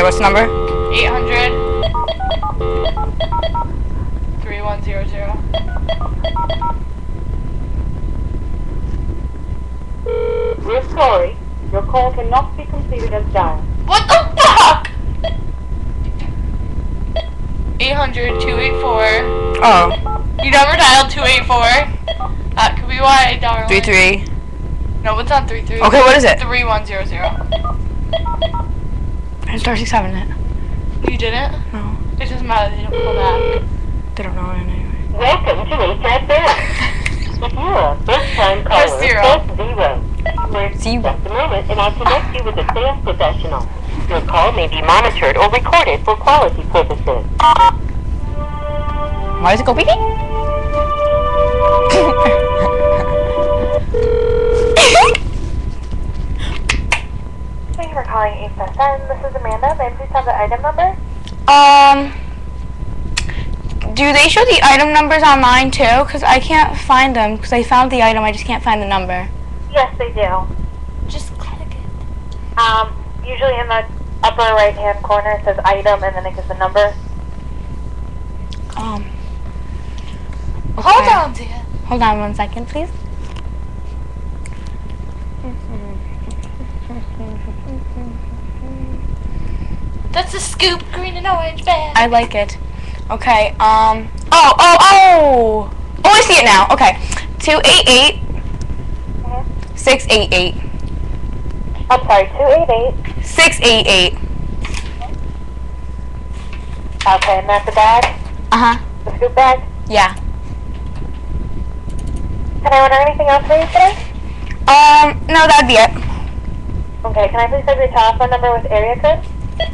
Okay, what's the number? 800 3100. We're sorry. Your call cannot be completed as dialed. What the fuck? 800 284. Oh, You never dialed 284. That uh, could be why I dialed. three three. No, it's not 33. Okay, what is it? 3100. Star six seven it. Eh? You didn't? No, It doesn't matter, they don't call back. they don't know it anyway. Welcome to ASAP Bank. if you're a first-time caller, Press zero. press zero. Wait Zero. just a moment, and I'll connect you with a sales professional. Your call may be monitored or recorded for quality purposes. Why does it go beep? Calling HSN. This is Amanda. May I please have the item number? um, do they show the item numbers online too? Cause I can't find them. Cause I found the item, I just can't find the number. Yes, they do. Just click it. Um, usually in the upper right-hand corner it says item and then it gives the number. Um. Hold on to it. Hold on one second, please. That's a scoop, green and orange bag. I like it. Okay. Um. Oh. Oh. Oh. Oh. I see it now. Okay. Two eight eight. Six eight eight. I'm sorry, 288. Six eight eight. Okay, and that's the bag? Uh huh. The scoop bag? Yeah. Can I order anything else for you today? Um. No, that'd be it. Okay, can I please have your telephone number with area code?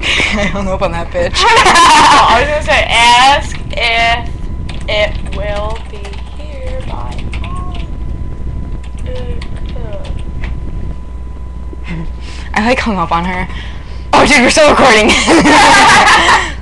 I hung up on that bitch. Oh, I was gonna say, ask if it will be here by I like hung up on her. Oh, dude, we're still recording.